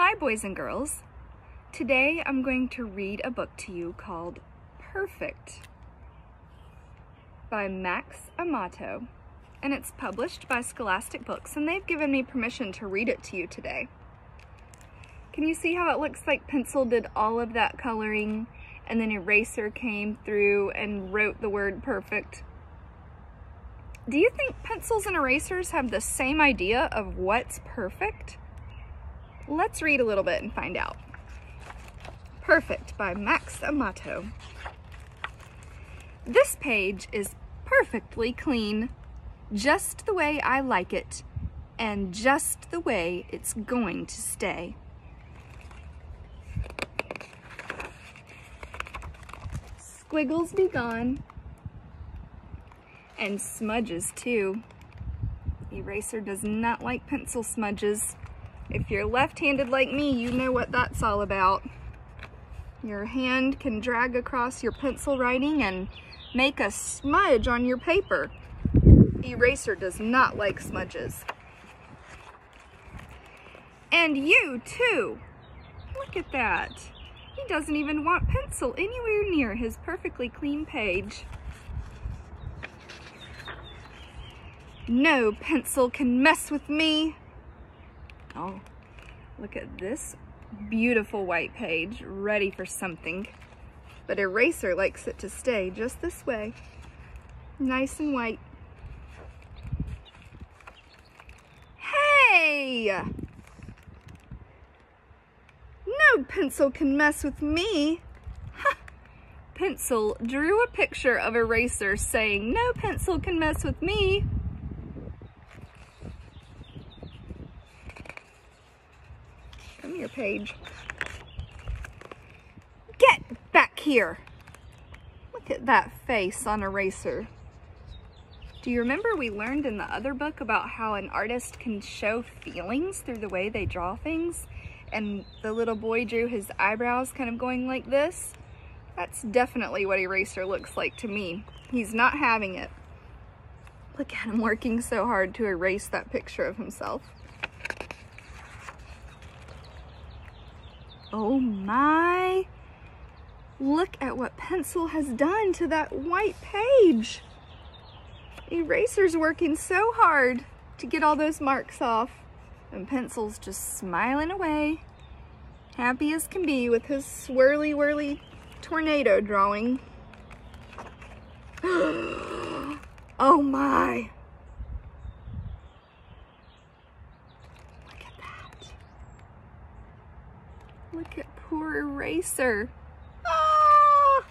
Hi, boys and girls. Today I'm going to read a book to you called Perfect by Max Amato, and it's published by Scholastic Books, and they've given me permission to read it to you today. Can you see how it looks like pencil did all of that coloring and then eraser came through and wrote the word perfect? Do you think pencils and erasers have the same idea of what's perfect? Let's read a little bit and find out. Perfect by Max Amato. This page is perfectly clean, just the way I like it, and just the way it's going to stay. Squiggles be gone, and smudges too. Eraser does not like pencil smudges. If you're left-handed like me, you know what that's all about. Your hand can drag across your pencil writing and make a smudge on your paper. Eraser does not like smudges. And you too. Look at that. He doesn't even want pencil anywhere near his perfectly clean page. No pencil can mess with me. Oh, look at this beautiful white page, ready for something. But Eraser likes it to stay just this way, nice and white. Hey! No pencil can mess with me. Pencil drew a picture of Eraser saying, no pencil can mess with me. Paige. Get back here. Look at that face on Eraser. Do you remember we learned in the other book about how an artist can show feelings through the way they draw things? And the little boy drew his eyebrows kind of going like this. That's definitely what Eraser looks like to me. He's not having it. Look at him working so hard to erase that picture of himself. Oh my. Look at what pencil has done to that white page. Eraser's working so hard to get all those marks off. And pencil's just smiling away, happy as can be with his swirly whirly tornado drawing. oh my. Look at that. Look at poor Eraser. Ah!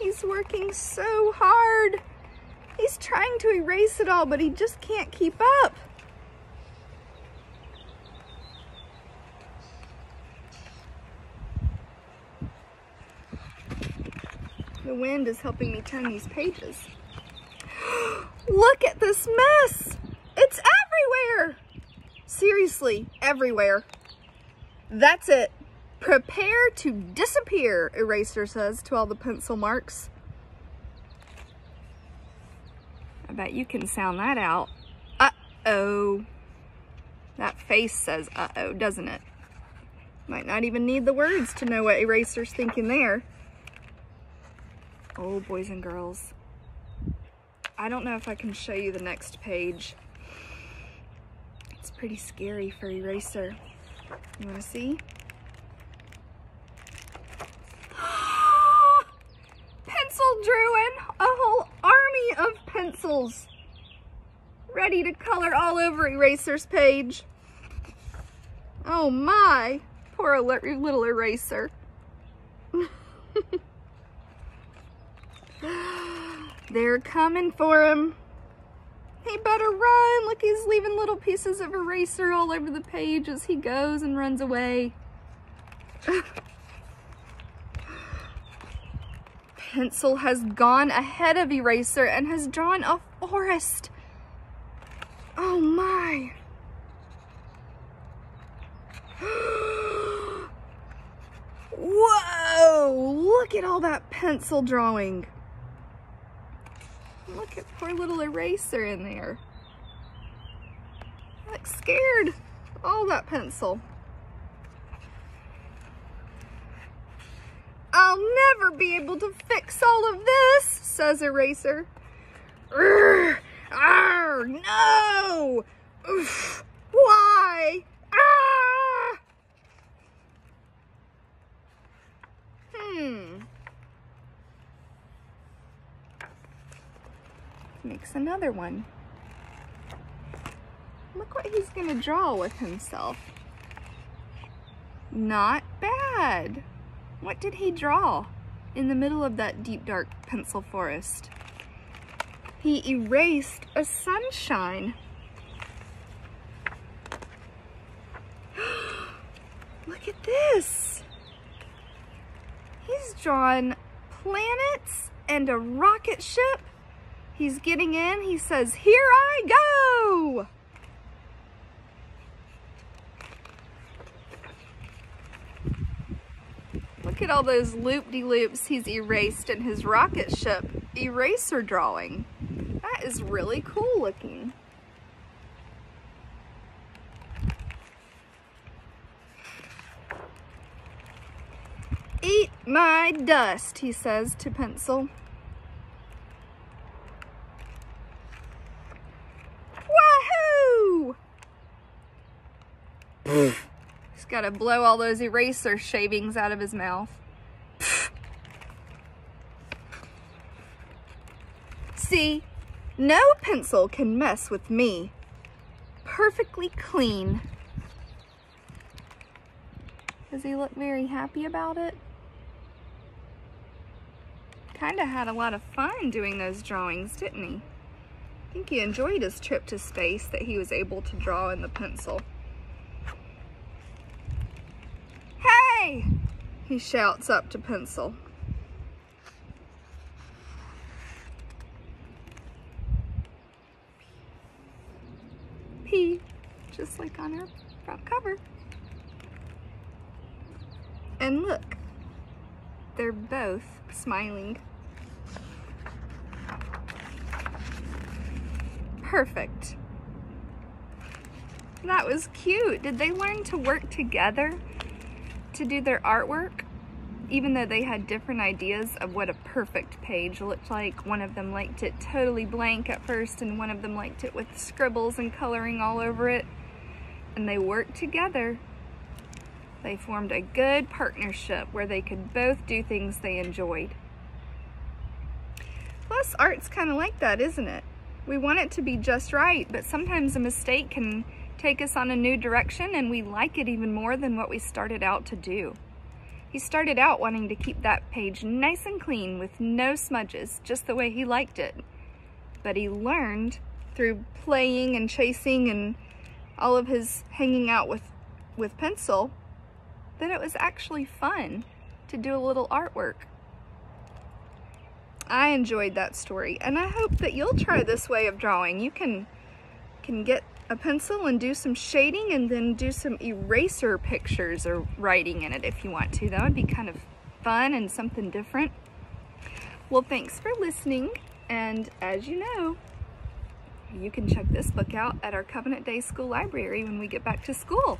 He's working so hard. He's trying to erase it all, but he just can't keep up. The wind is helping me turn these pages. Look at this mess. Seriously, everywhere. That's it. Prepare to disappear, Eraser says to all the pencil marks. I bet you can sound that out. Uh-oh. That face says uh-oh, doesn't it? Might not even need the words to know what Eraser's thinking there. Oh, boys and girls. I don't know if I can show you the next page. It's pretty scary for Eraser. You wanna see? Pencil drew in a whole army of pencils ready to color all over Eraser's page. Oh my, poor little Eraser. They're coming for him. He better run. Look, he's leaving little pieces of eraser all over the page as he goes and runs away. Pencil has gone ahead of eraser and has drawn a forest. Oh my. Whoa, look at all that pencil drawing. Look at poor little eraser in there. looks scared. Oh, that pencil. I'll never be able to fix all of this, says Eraser. Urgh, arr, no! Oof, Makes another one. Look what he's gonna draw with himself. Not bad. What did he draw in the middle of that deep dark pencil forest? He erased a sunshine. Look at this. He's drawn planets and a rocket ship. He's getting in. He says, here I go. Look at all those loop-de-loops he's erased in his rocket ship eraser drawing. That is really cool looking. Eat my dust, he says to Pencil. He's got to blow all those eraser shavings out of his mouth. See, no pencil can mess with me. Perfectly clean. Does he look very happy about it? Kinda had a lot of fun doing those drawings, didn't he? I think he enjoyed his trip to space that he was able to draw in the pencil. Hey! He shouts up to Pencil. P, just like on our front cover. And look, they're both smiling. Perfect. That was cute. Did they learn to work together to do their artwork? Even though they had different ideas of what a perfect page looked like. One of them liked it totally blank at first and one of them liked it with scribbles and coloring all over it. And they worked together they formed a good partnership where they could both do things they enjoyed. Plus, art's kind of like that, isn't it? We want it to be just right, but sometimes a mistake can take us on a new direction and we like it even more than what we started out to do. He started out wanting to keep that page nice and clean with no smudges, just the way he liked it. But he learned through playing and chasing and all of his hanging out with, with pencil that it was actually fun to do a little artwork. I enjoyed that story and I hope that you'll try this way of drawing. You can, can get a pencil and do some shading and then do some eraser pictures or writing in it if you want to. That would be kind of fun and something different. Well, thanks for listening. And as you know, you can check this book out at our Covenant Day School Library when we get back to school.